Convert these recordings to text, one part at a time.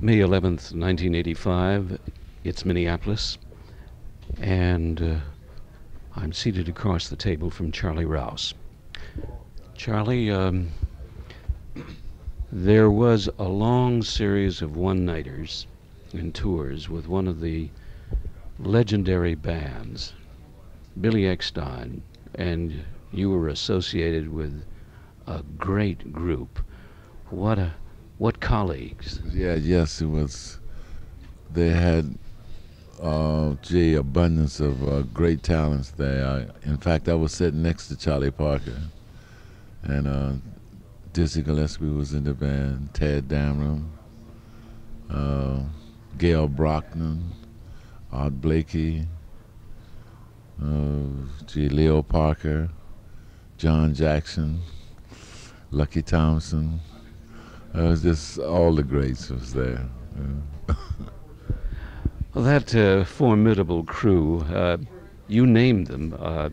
May 11th, 1985. It's Minneapolis. And uh, I'm seated across the table from Charlie Rouse. Charlie, um, there was a long series of one nighters and tours with one of the legendary bands, Billy Eckstine, and you were associated with a great group. What a what colleagues? Yeah, yes, it was. They had, uh, gee, abundance of uh, great talents there. I, in fact, I was sitting next to Charlie Parker, and uh, Dizzy Gillespie was in the band. Tadd Dameron, uh, Gail Brockman, Art Blakey, uh, gee, Leo Parker, John Jackson, Lucky Thompson. Uh, it was just all the greats was there. Yeah. well, that uh, formidable crew, uh, you named them. Uh,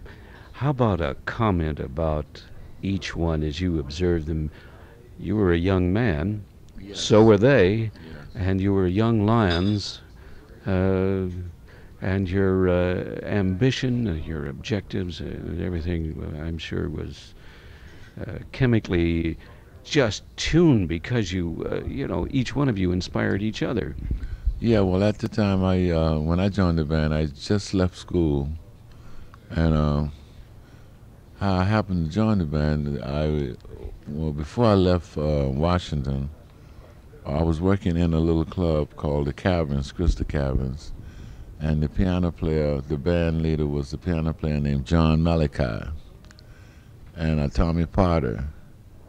how about a comment about each one as you observed them? You were a young man, yes. so were they, yes. and you were young lions. Uh, and your uh, ambition, your objectives, and everything, I'm sure, was chemically just tuned because you, uh, you know, each one of you inspired each other. Yeah, well, at the time I, uh, when I joined the band, I just left school, and uh, how I happened to join the band, I, well, before I left uh, Washington, I was working in a little club called the Caverns, Crystal Caverns, and the piano player, the band leader was the piano player named John Malachi, and uh, Tommy Potter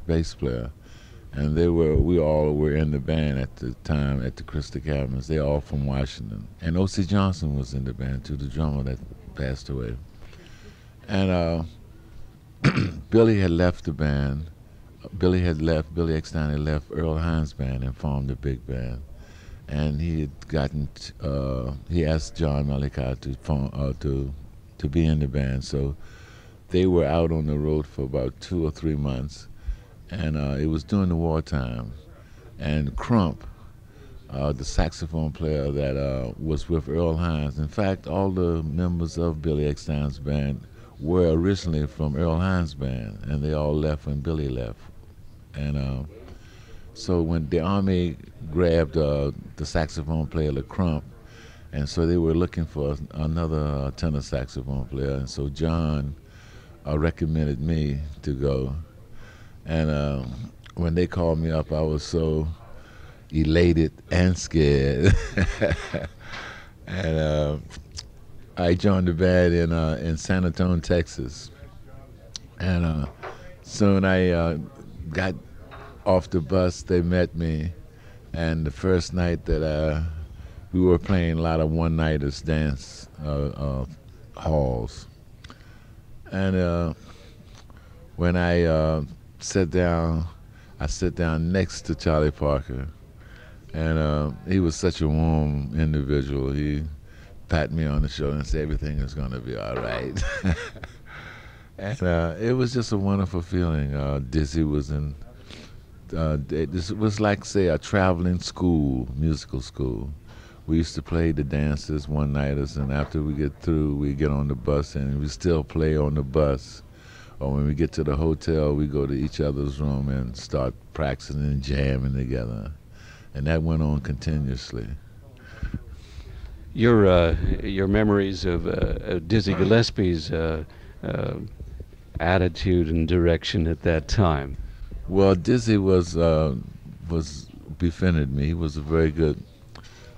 bass player, and they were we all were in the band at the time at the Crystal Caverns. They all from Washington, and O.C. Johnson was in the band too, the drummer that passed away. And uh, Billy had left the band. Billy had left. Billy Eckstine had left Earl Hines band and formed a big band. And he had gotten. Uh, he asked John Malachi to form, uh, to to be in the band. So they were out on the road for about two or three months and uh, it was during the wartime. And Crump, uh, the saxophone player that uh, was with Earl Hines, in fact, all the members of Billy Eckstine's band were originally from Earl Hines' band, and they all left when Billy left. And uh, so when the army grabbed uh, the saxophone player, the Crump, and so they were looking for another uh, tenor saxophone player, and so John recommended me to go and um, when they called me up, I was so elated and scared. and uh, I joined the band in uh, in San Antonio, Texas. And uh, soon I uh, got off the bus. They met me, and the first night that uh, we were playing a lot of one-nighters dance uh, halls, and when I sat down. I sat down next to Charlie Parker, and uh, he was such a warm individual. He pat me on the shoulder and said everything is going to be all right. and uh, it was just a wonderful feeling. Uh, Dizzy was in. Uh, this was like say a traveling school, musical school. We used to play the dances one nighters, and after we get through, we get on the bus, and we still play on the bus or when we get to the hotel, we go to each other's room and start practicing and jamming together, and that went on continuously. Your uh, your memories of uh, Dizzy Gillespie's uh, uh, attitude and direction at that time. Well, Dizzy was uh, was befriended me. He was a very good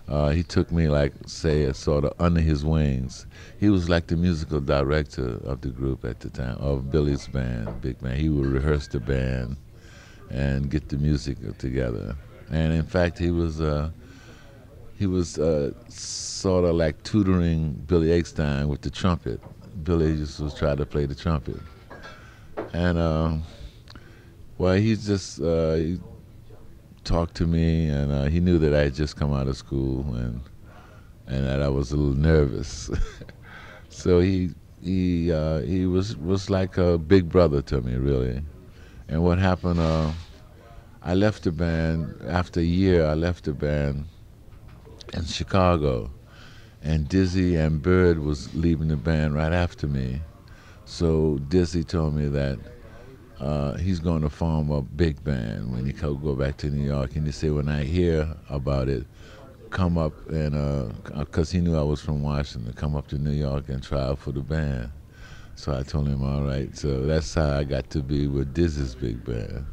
uh, he took me like say sort of under his wings. He was like the musical director of the group at the time of Billy's band, big band. He would rehearse the band and get the music together. And in fact, he was uh, he was uh, sort of like tutoring Billy Eckstine with the trumpet. Billy just was trying to play the trumpet, and uh, well, he just uh, he talked to me, and uh, he knew that I had just come out of school and and that I was a little nervous. so he he uh, he was was like a big brother to me, really. And what happened? Uh, I left the band after a year. I left the band in Chicago, and Dizzy and Bird was leaving the band right after me. So Dizzy told me that uh, he's going to form a big band when he go back to New York. And he said, when I hear about it, come up and because uh, he knew I was from Washington, come up to New York and try out for the band. So I told him, all right. So that's how I got to be with Dizzy's big band,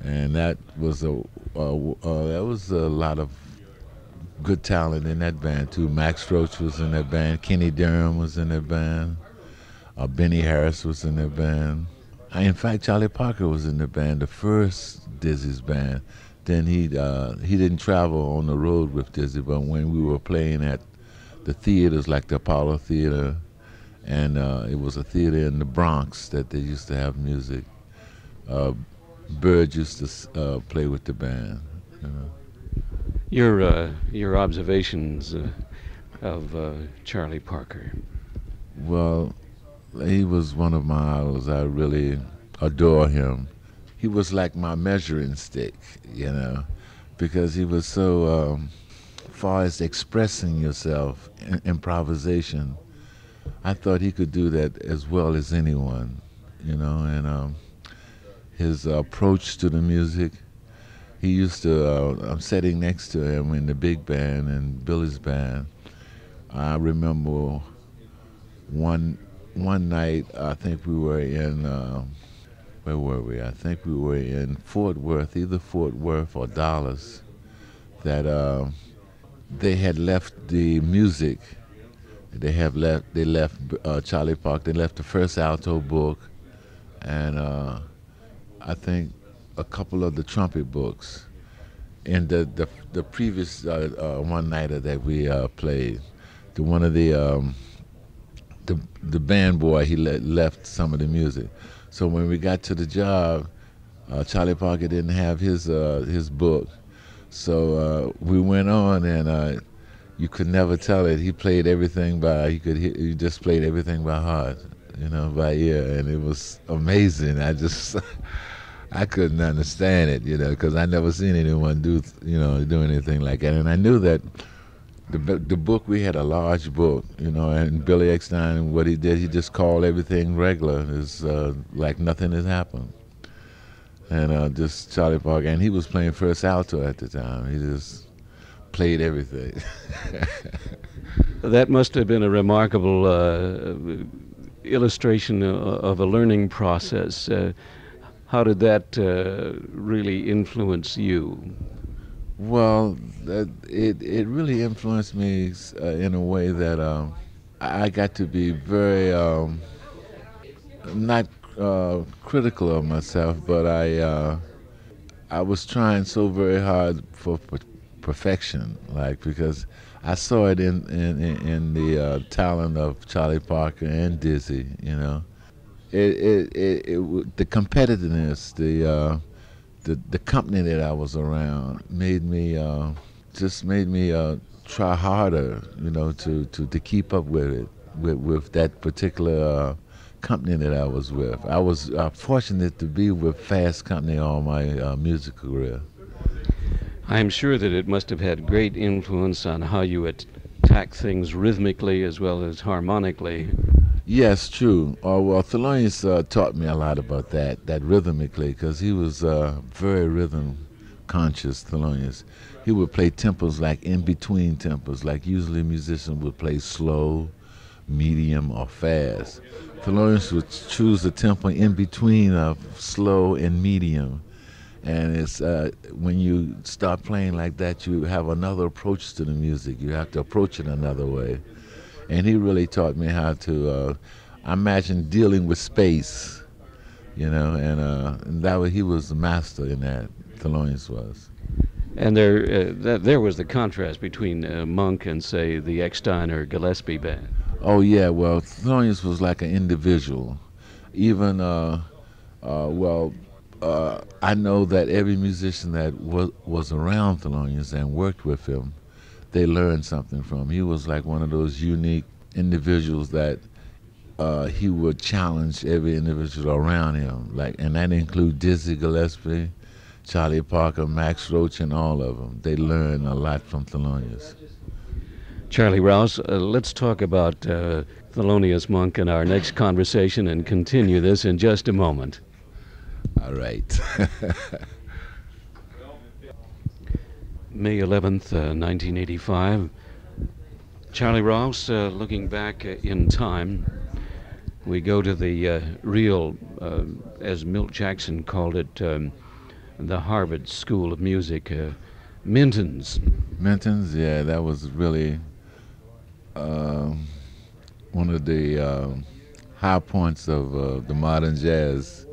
and that was a uh, uh, that was a lot of good talent in that band too. Max Roach was in that band. Kenny Dorham was in that band. Uh, Benny Harris was in that band. In fact, Charlie Parker was in the band, the first Dizzy's band then he uh, he didn't travel on the road with Dizzy, but when we were playing at the theaters like the Apollo Theater, and uh, it was a theater in the Bronx that they used to have music. Uh, Bird used to uh, play with the band. You know. Your uh, your observations uh, of Charlie Parker. Well, he was one of my idols. I really adore him he was like my measuring stick, you know, because he was so um, far as expressing yourself in improvisation. I thought he could do that as well as anyone, you know, and um, his approach to the music. He used to. Uh, I'm sitting next to him in the big band and Billy's band. I remember one one night. I think we were in. Uh, where were we? I think we were in Fort Worth, either Fort Worth or Dallas, that uh, they had left the music. They have left. They left uh, Charlie Park. They left the first alto book, and uh, I think a couple of the trumpet books. In the the, the previous uh, uh, one nighter that we played, the one of the um, the the band boy he le- left some of the music. So when we got to the job, uh, Charlie Parker didn't have his uh, his book, so uh, we went on, and uh, you could never tell it. He played everything by he could he just played everything by heart, you know, by ear, and it was amazing. I just I couldn't understand it, you know, because I never seen anyone do you know do anything like that, and I knew that the the book we had a large book, you know, and Billy Eckstine, what he did, he just called everything regular. It's uh, like nothing has happened, and uh, just Charlie Parker, and he was playing first alto at the time. He just played everything. that must have been a remarkable uh, illustration of a learning process. Uh, how did that uh, really influence you? Well, it it really influenced me uh, in a way that um, I got to be very um, not uh, critical of myself, but I uh, I was trying so very hard for perfection, like because I saw it in in in the uh, talent of Charlie Parker and Dizzy, you know. It it it, it the competitiveness, the uh, the the company that I was around made me uh, just made me uh, try harder, you know, to, to, to keep up with it with with that particular uh, company that I was with. I was uh, fortunate to be with Fast Company all my uh, music career. I'm sure that it must have had great influence on how you attack things rhythmically as well as harmonically. Yes, true. Uh, well, Thelonious uh, taught me a lot about that, that rhythmically, because he was uh, very rhythm conscious, Thelonious. He would play tempos like in between tempos, like usually a musician would play slow, medium, or fast. Thelonious would choose a tempo in between of slow and medium. And it's uh, when you start playing like that, you have another approach to the music. You have to approach it another way and he really taught me how to. Uh, imagine dealing with space, you know, and, uh, and that was, he was the master in that. Thelonious was. And there, uh, th- there was the contrast between uh, Monk and, say, the Eckstine or Gillespie band. Oh yeah, well, Thelonious was like an individual. Even, uh, uh, well, uh, I know that every musician that was was around Thelonious and worked with him they learned something from. He was like one of those unique individuals that uh, he would challenge every individual around him. Like, and that include Dizzy Gillespie, Charlie Parker, Max Roach, and all of them. They learn a lot from Thelonious. Charlie Rouse, uh, let's talk about uh, Thelonious Monk in our next conversation and continue this in just a moment. All right. May 11th, uh, 1985. Charlie Rouse, uh, looking back uh, in time, we go to the uh, real, uh, as Milt Jackson called it, um, the Harvard School of Music, Minton's. Minton's, yeah, that was really one of the high points of the modern jazz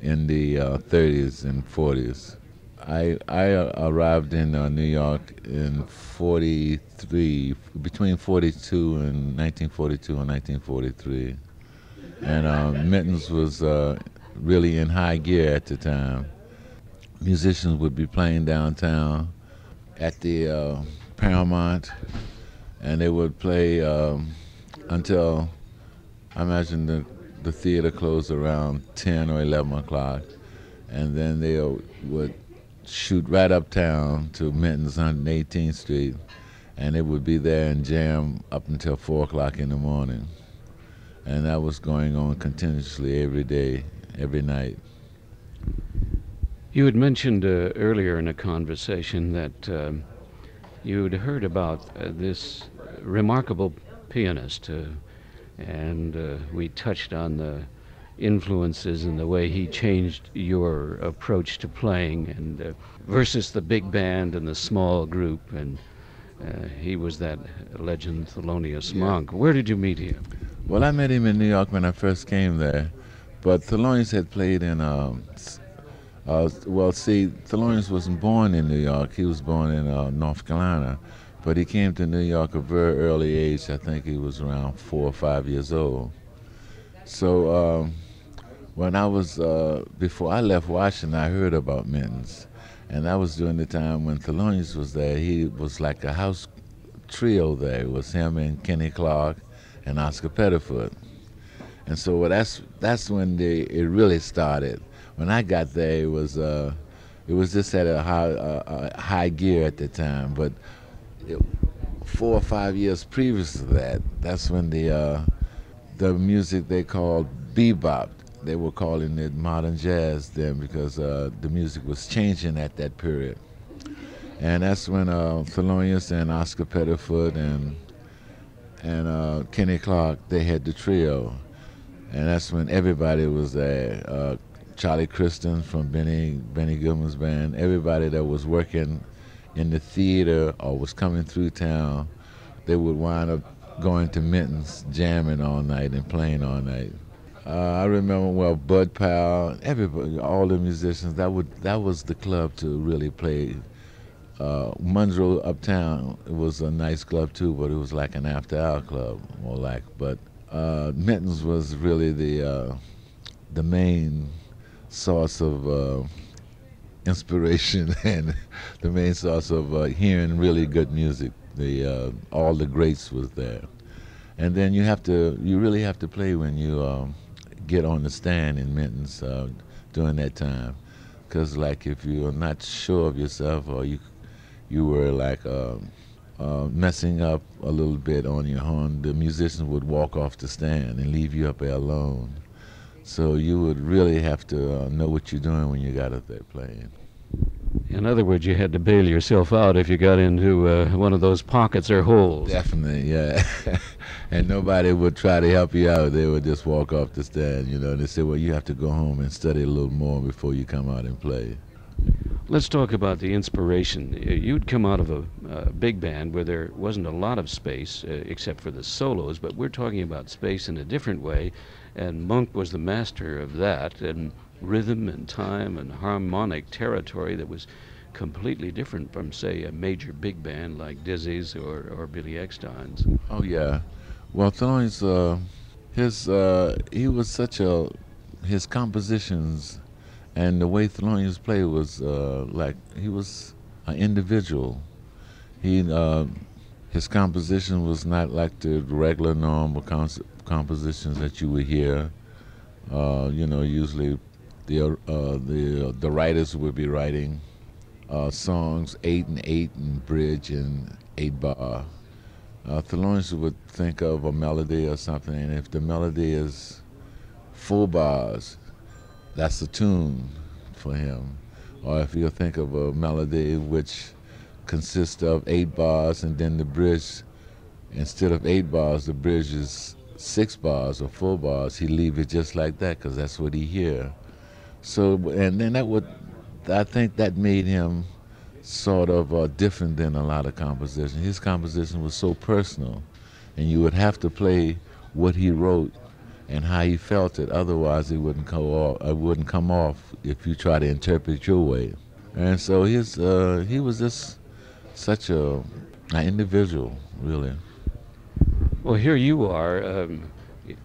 in the 30s and 40s. I I arrived in uh, New York in '43, between '42 and 1942 and 1943, and uh, Minton's was uh, really in high gear at the time. Musicians would be playing downtown at the uh, Paramount, and they would play um, until I imagine the the theater closed around 10 or 11 o'clock, and then they would shoot right uptown to Minton's 118th Street, and it would be there and jam up until four o'clock in the morning, and that was going on continuously every day, every night. You had mentioned uh, earlier in a conversation that um, you'd heard about uh, this remarkable pianist, uh, and uh, we touched on the influences and the way he changed your approach to playing and uh, versus the big band and the small group and uh, he was that legend Thelonious. Monk. Where did you meet him? Well, I met him in New York when I first came there, but Thelonious had played in. Um, uh, well, see, Thelonious wasn't born in New York. He was born in uh, North Carolina, but he came to New York at a very early age. I think he was around four or five years old. So um, when I was uh, before I left Washington, I heard about Minton's, and that was during the time when Thelonious was there. He was like a house trio there. It was him and Kenny Clarke and Oscar Pettiford. And so well, that's that's when the, it really started. When I got there, it was uh, it was just at a high, uh, a high gear at the time. But it, four or five years previous to that, that's when the uh, the music they called bebop they were calling it modern jazz then because uh, the music was changing at that period. And that's when uh, Thelonious and Oscar Pettiford and and uh, Kenny Clarke they had the trio, and that's when everybody was there. Uh, Charlie Christian from Benny Benny Goodman's band, everybody that was working in the theater or was coming through town, they would wind up going to Minton's, jamming all night and playing all night. Uh, I remember well, Bud Powell, everybody, all the musicians. That would that was the club to really play. Uh, Monroe Uptown it was a nice club too, but it was like an after-hour club, more like. But uh, Minton's was really the uh, the main source of uh, inspiration and the main source of uh, hearing really good music. The uh, all the greats was there, and then you have to you really have to play when you. Um, get on the stand in Minton's uh, during that time, because like if you're not sure of yourself or you you were like uh, uh, messing up a little bit on your horn, the musicians would walk off the stand and leave you up there alone. So you would really have to uh, know what you're doing when you got up there playing. In other words, you had to bail yourself out if you got into uh, one of those pockets or holes. Definitely, yeah. and nobody would try to help you out. They would just walk off the stand, you know. And they said, "Well, you have to go home and study a little more before you come out and play." Let's talk about the inspiration. You'd come out of a, a big band where there wasn't a lot of space, uh, except for the solos, but we're talking about space in a different way. And Monk was the master of that. And rhythm and time and harmonic territory that was completely different from, say, a major big band like Dizzy's or, or Billy Eckstine's. Oh yeah, well Thelonious, uh, his uh, he was such a his compositions and the way Thelonious played was uh, like he was an individual. He uh, his composition was not like the regular normal compositions that you would hear. Uh, you know, usually the uh, the the writers would be writing uh, songs eight and eight and bridge and eight bar. Uh, Thelonious would think of a melody or something, and if the melody is four bars, that's the tune for him. Or if you think of a melody which consists of eight bars and then the bridge, instead of eight bars, the bridge is six bars or four bars, he leave it just like that because that's what he hear. So, and then that would, I think that made him sort of uh, different than a lot of composition. His composition was so personal, and you would have to play what he wrote and how he felt it. Otherwise, it wouldn't go off. It wouldn't come off if you try to interpret your way. And so his, uh, he was just such a an individual, really. Well, here you are, um,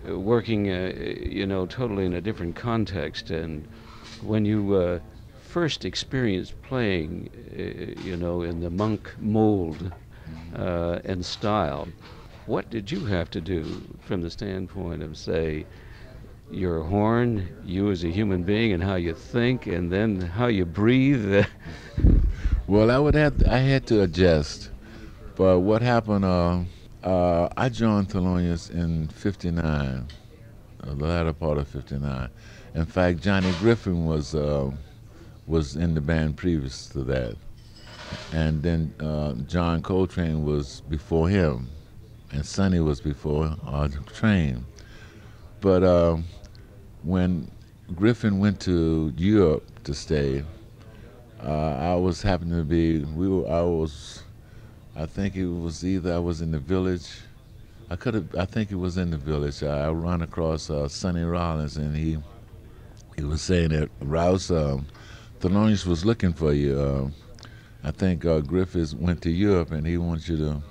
working, uh, you know, totally in a different context, and when you uh, first experienced playing, uh, you know, in the monk mold uh, and style, what did you have to do from the standpoint of, say, your horn, you as a human being, and how you think, and then how you breathe? well, I would have, to, I had to adjust, but what happened? Uh, uh, I joined Thelonious in '59, uh, the latter part of '59. In fact, Johnny Griffin was uh, was in the band previous to that, and then uh, John Coltrane was before him, and Sonny was before our train. But uh, when Griffin went to Europe to stay, uh, I was happened to be we were I was I think it was either I was in the village. I could have. I think it was in the village. I, I run across uh, Sonny Rollins, and he he was saying that Rouse uh, Thelonious was looking for you. Uh, I think uh, Griffiths went to Europe, and he wants you to,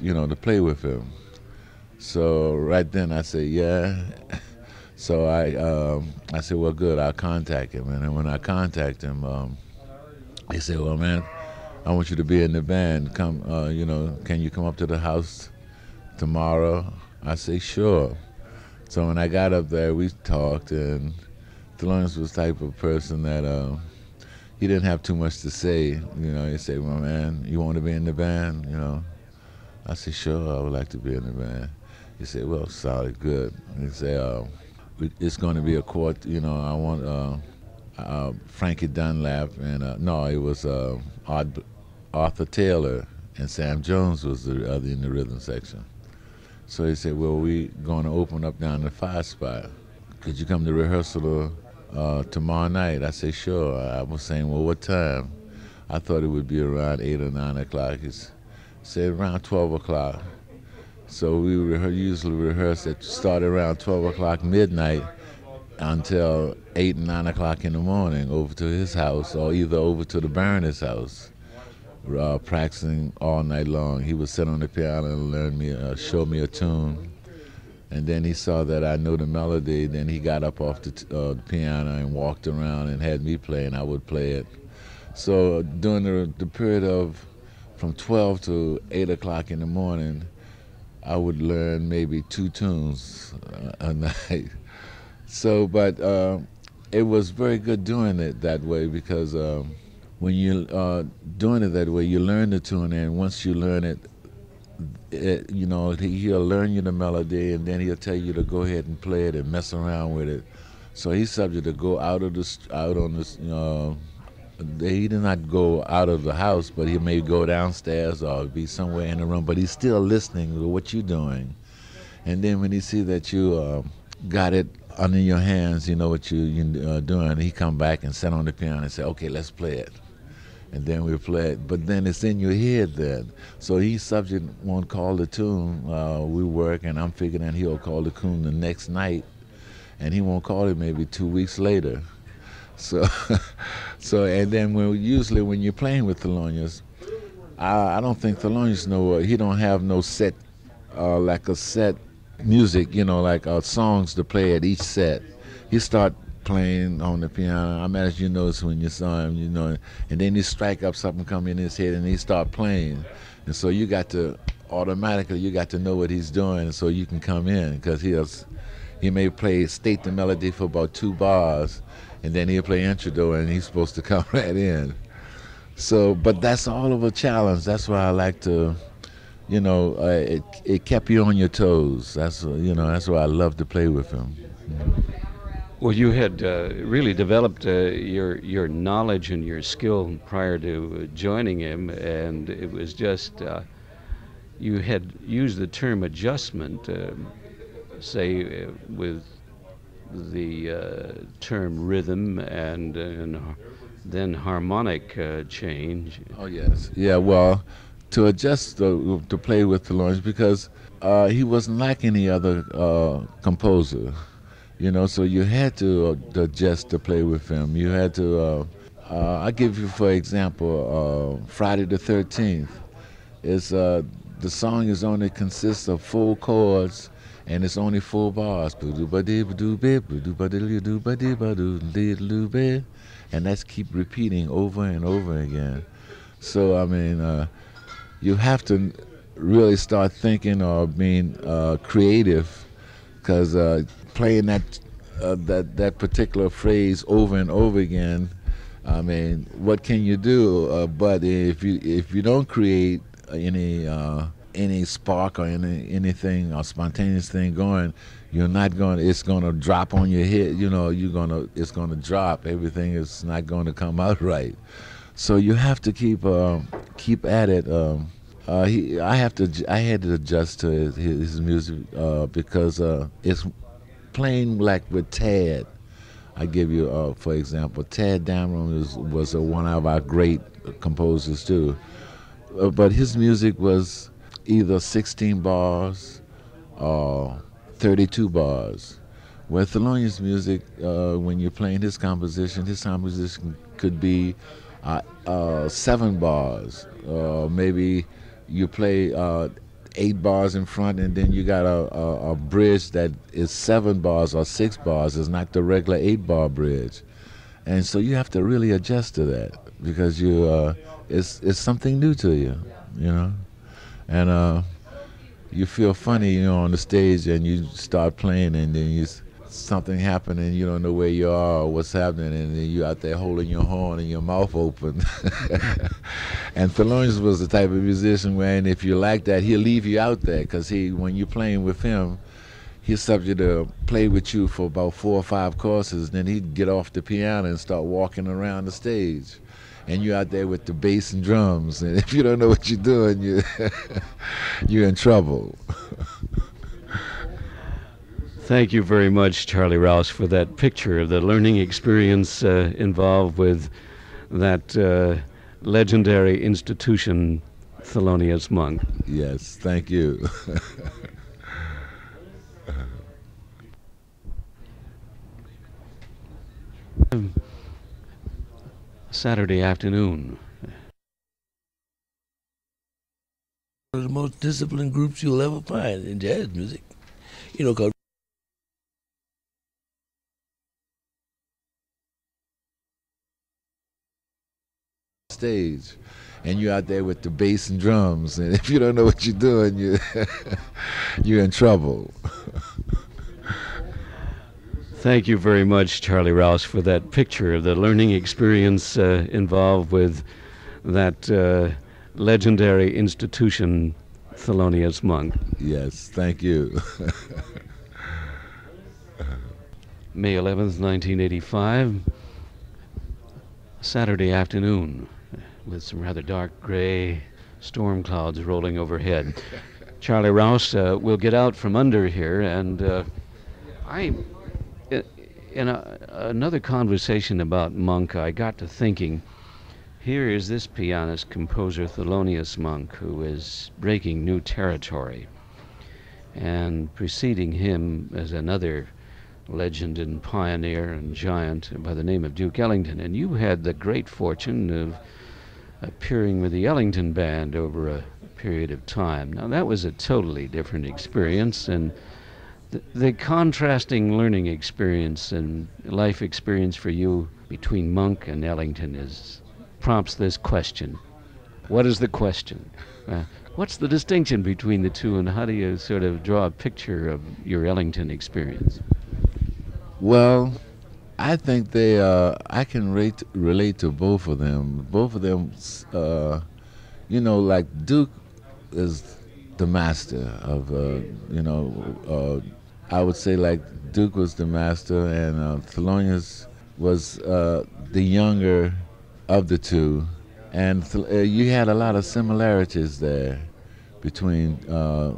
you know, to play with him. So right then I said, yeah. so I um, I said, well, good. I'll contact him. And then when I contact him, um, he said, well, man I want you to be in the band. Come, uh, you know, can you come up to the house tomorrow? I say, sure. So when I got up there, we talked, and Thelonious was the type of person that uh, he didn't have too much to say. You know, he said, well, man, you want to be in the band? You know, I said, sure, I would like to be in the band. He said, well, solid, good. He said, uh, it's going to be a court, you know, I want uh, uh, Frankie Dunlap, and uh, no, it was uh, Arthur Taylor and Sam Jones was the other in the rhythm section. So he said, "Well, we're going to open up down the five spot. Could you come to rehearsal uh, tomorrow night?" I said, "Sure." I was saying, "Well, what time?" I thought it would be around eight or nine o'clock. He said around twelve o'clock. So we usually rehearse at start around twelve o'clock midnight until eight and nine o'clock in the morning over to his house or either over to the baroness house, uh, practicing all night long. He would sit on the piano and learn me, uh, show me a tune, and then he saw that I knew the melody. Then he got up off the, uh, piano and walked around and had me play, and I would play it. So during the, the period of from 12 to 8 o'clock in the morning, I would learn maybe two tunes uh, a night. So, but uh, it was very good doing it that way because um, when you're uh, doing it that way, you learn the tune, and once you learn it, it, you know, he'll learn you the melody, and then he'll tell you to go ahead and play it and mess around with it. So he's subject to go out of the out on this. You know, he did not go out of the house, but he may go downstairs or be somewhere in the room, but he's still listening to what you're doing. And then when he see that you uh, got it under your hands, you know what you, you uh, doing. He come back and sit on the piano and say, okay, let's play it. And then we play. But then it's in your head then. So he subject won't call the tune. Uh, we work and I'm figuring he'll call the tune the next night. And he won't call it maybe two weeks later. So, so and then when usually when you're playing with Thelonious, I, I don't think Thelonious know. Uh, he don't have no set, uh, like a set music, you know, like uh, songs to play at each set. He start playing on the piano. I imagine you notice when you saw him, you know, and then he strike up something come in his head and he start playing, and so you got to automatically you got to know what he's doing, so you can come in because he'll he may play state the melody for about two bars, and then he'll play intro and he's supposed to come right in. So, but that's all of a challenge. That's why I like to, you know, uh, it it kept you on your toes. That's you know that's why I love to play with him. Well, you had uh, really developed uh, your your knowledge and your skill prior to joining him, and it was just uh, you had used the term adjustment, uh, say uh, with the uh, term rhythm and, and then harmonic change. Oh yes, yeah. Well, to adjust to, to play with Thelonious because he wasn't like any other composer you know, so you had to uh, adjust to play with him. You had to. Uh, uh, I give you, for example, uh, Friday the Thirteenth. Is uh, the song is only consists of four chords, and it's only four bars. And that's keep repeating over and over again. So I mean, uh, you have to really start thinking or being creative, because playing that uh, that that particular phrase over and over again, I mean, what can you do? Uh, but if you if you don't create any uh, any spark or any anything or spontaneous thing going, you're not going. It's going to drop on your head. You know, you're gonna. It's going to drop. Everything is not going to come out right. So you have to keep uh, keep at it. Um, uh, he, I have to. I had to adjust to his, his music uh, because uh, it's playing like with Tadd. I give you, uh, for example, Tadd Dameron was, was one of our great composers too. Uh, but his music was either 16 bars or 32 bars. With Thelonious music, uh, when you're playing his composition, his composition could be seven bars. maybe you play uh, eight bars in front, and then you got a, a, a, bridge that is seven bars or six bars. It's not the regular eight bar bridge, and so you have to really adjust to that because you uh, it's it's something new to you, you know, and uh, you feel funny, you know, on the stage, and you start playing, and then you something happening you don't know where you are or what's happening and then you out there holding your horn and your mouth open. and Thelonious was the type of musician where and if you like that, he'll leave you out there because he, when you're playing with him, he's subject to play with you for about four or five courses. and Then he'd get off the piano and start walking around the stage. And you're out there with the bass and drums. And if you don't know what you're doing, you, you're in trouble. Thank you very much, Charlie Rouse, for that picture of the learning experience uh, involved with that uh, legendary institution, Thelonious Monk. Yes, thank you. Saturday afternoon. One of the most disciplined groups you'll ever find in jazz music. You know, stage and you're out there with the bass and drums and if you don't know what you're doing you you're in trouble Thank you very much, Charlie Rouse, for that picture of the learning experience uh, involved with that uh, legendary institution, Thelonious Monk. Yes, thank you. May 11th, 1985, Saturday afternoon with some rather dark gray storm clouds rolling overhead. Charlie Rouse uh, will get out from under here, and uh, I, in a, another conversation about Monk, I got to thinking. Here is this pianist composer Thelonious Monk, who is breaking new territory, and preceding him as another legend and pioneer and giant by the name of Duke Ellington. And you had the great fortune of appearing with the Ellington Band over a period of time. Now, that was a totally different experience, and the, the contrasting learning experience and life experience for you between Monk and Ellington is prompts this question. What is the question? Uh, what's the distinction between the two, and how do you sort of draw a picture of your Ellington experience? Well, I think they. Uh, I can rate, relate to both of them. Both of them, uh, you know, like Duke is the master of. Uh, you know, uh, I would say like Duke was the master, and uh, Thelonious was uh, the younger of the two, and uh, you had a lot of similarities there between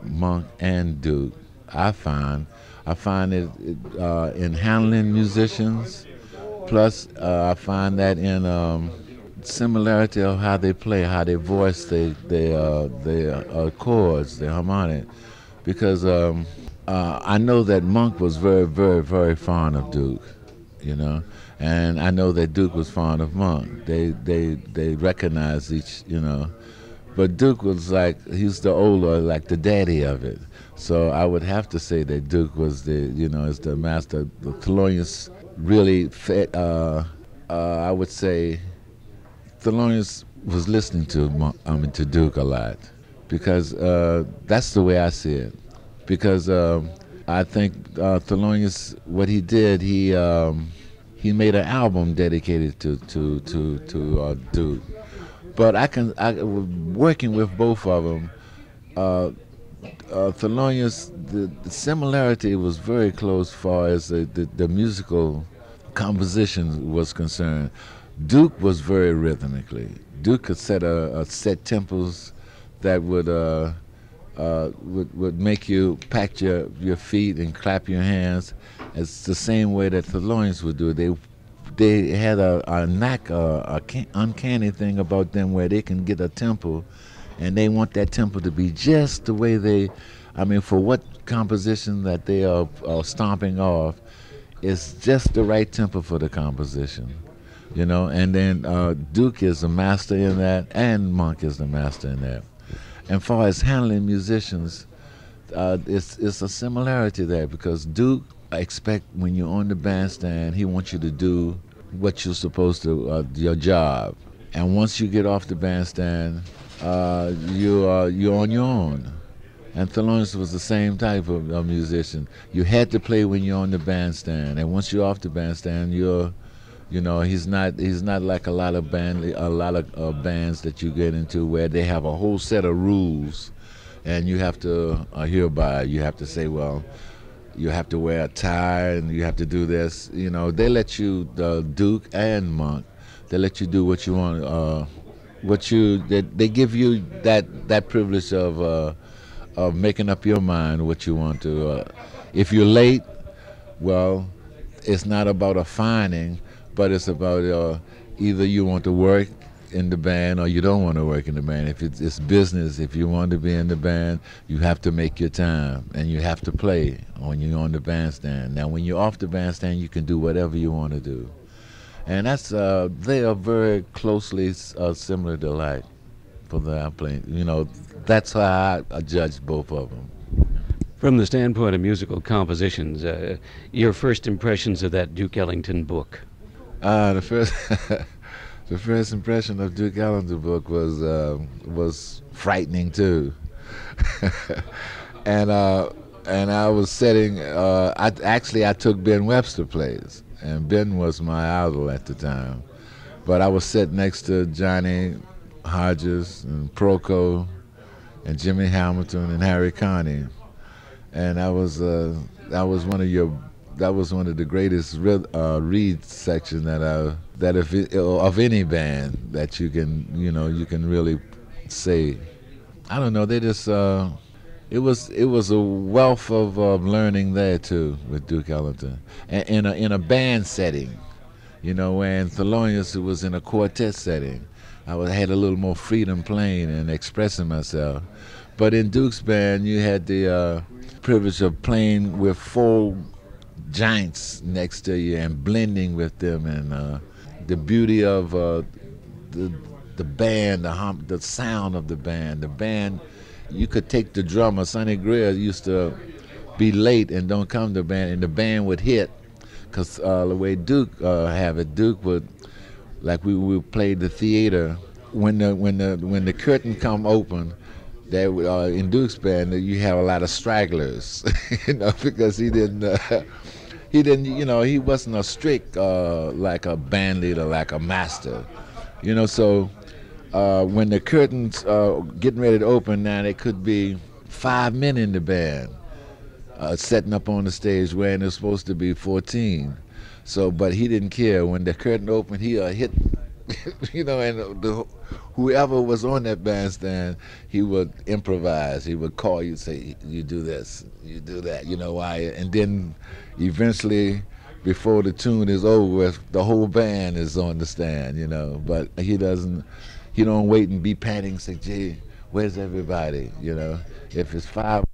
Monk and Duke. I find I find it uh, in handling musicians. Plus, uh, I find that in um, similarity of how they play, how they voice their they, uh, their uh, chords, their harmonic. Because um, uh, I know that Monk was very, very, very fond of Duke, you know, and I know that Duke was fond of Monk. They they they recognize each, you know. But Duke was like he's the older, like the daddy of it. So I would have to say that Duke was the, you know, is the master. The Thelonious really, fit, uh, uh, I would say, Thelonious was listening to, I mean, to Duke a lot because uh, that's the way I see it. Because um, I think uh, Thelonious, what he did, he um, he made an album dedicated to to to to uh, Duke. But I can, I working with both of them. Uh, uh, Thelonious, the, the, similarity was very close far as the, the, the, musical composition was concerned. Duke was very rhythmically. Duke could set a, a set tempos that would uh, uh, would would make you pat your your feet and clap your hands. It's the same way that Thelonious would do. They they had a, a knack, a, a uncanny thing about them where they can get a tempo and they want that tempo to be just the way they, I mean, for what composition that they are, are stomping off, it's just the right tempo for the composition, you know. And then uh, Duke is the master in that, and Monk is the master in that. And far as handling musicians, uh, it's it's a similarity there because Duke expect when you're on the bandstand, he wants you to do what you're supposed to, uh, your job. And once you get off the bandstand, uh, you are you're on your own. And Thelonious was the same type of, of, musician. You had to play when you're on the bandstand, and once you're off the bandstand, you're, you know, he's not he's not like a lot of band a lot of uh, bands that you get into where they have a whole set of rules, and you have to uh. You have to say, well, you have to wear a tie, and you have to do this. You know, they let you, the Duke and Monk, they let you do what you want uh, what you they, they give you that that privilege of uh, of making up your mind what you want to. Uh, if you're late, well, it's not about a finding, but it's about uh, either you want to work in the band or you don't want to work in the band. If it's, it's business, if you want to be in the band, you have to make your time and you have to play when you're on the bandstand. Now, when you're off the bandstand, you can do whatever you want to do and that's uh, they are very closely uh, similar to like for the airplane. You know, that's how I, I judge both of them. From the standpoint of musical compositions, uh, your first impressions of that Duke Ellington book? Uh, the first, the first impression of Duke Ellington book was uh, was frightening too, and uh, and I was setting. Uh, I actually I took Ben Webster plays, and Ben was my idol at the time. But I was sitting next to Johnny Hodges and Procope and Jimmy Hamilton and Harry Carney, and that was uh, that was one of your that was one of the greatest uh, reed section that I that if it, of any band that you can you know you can really say. I don't know. They just uh, it was it was a wealth of uh, learning there too with Duke Ellington, in a in a band setting, you know, and Thelonious was in a quartet setting, I was, had a little more freedom playing and expressing myself. But in Duke's band, you had the uh, privilege of playing with four giants next to you and blending with them, and uh, the beauty of uh, the the band, the hum, the sound of the band, the band you could take the drummer. Sonny Greer used to be late and don't come to the band, and the band would hit. Cause uh, the way Duke uh, have it, Duke would, like we would play the theater when the when the when the curtain come open. That uh, in Duke's band, you have a lot of stragglers, you know, because he didn't. Uh, he didn't, you know, he wasn't a strict uh, like a band leader, like a master, you know. So uh, when the curtains uh, getting ready to open, now it could be five men in the band uh, setting up on the stage when there's supposed to be 14. So, but he didn't care when the curtain opened. He uh, hit, you know, and the, whoever was on that bandstand, he would improvise. He would call you, say, "You do this, you do that," you know why? And then, eventually, before the tune is over the whole band is on the stand, you know. But he doesn't, he don't wait and be panting, say, "Gee, where's everybody?" You know, if it's five